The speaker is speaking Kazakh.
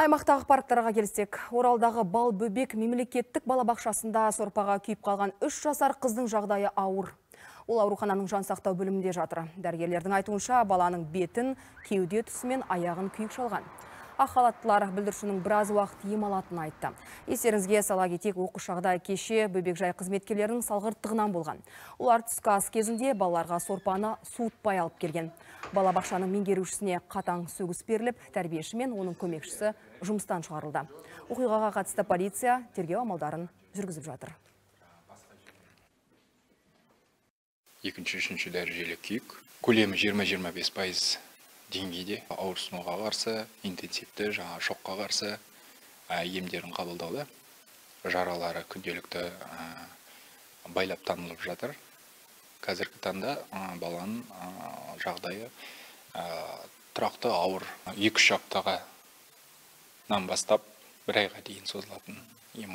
Аймақтағы ақпараттарға келсек, Оралдағы бал бөбек мемлекеттік балабақшасында сорпаға күйіп қалған 3 жасар қыздың жағдайы ауыр. Ол аурухананың жансақтау бөлімінде жатыр. Дәрігерлердің айтуынша баланың бетін, кеуде тұсы мен аяғын күйік шалған. Ақ халаттылар бүлдіршіннің біраз уақыт ем алатынын айтты. Естеріңізге сала кетейік оқу шағда кеше бөбекжай қызметкерлерінің салғырттығынан болған. Олар түскі ас кезінде балаларға сорпаны суытпай алып келген. Балабақшаның меңгерушісіне қатаң сөгіс беріліп, тәрбиеші мен оның көмекшісі жұмыстан шығарылды. Оқиғаға қатысты полиция тергеу амалдарын жүргізіп жатыр. екінші үшінші дәрежелі күйік көлемі 20-25 пайыз деңгейде ауырсынуға қарсы интенсивті жаңа шокқа қарсы емдерін қабылдауда жаралары күнделікті байлап танылып жатыр. Қазіргі таңда баланың жағдайы тұрақты ауыр екі үш аптаға бастап бір айға дейін созылатын ем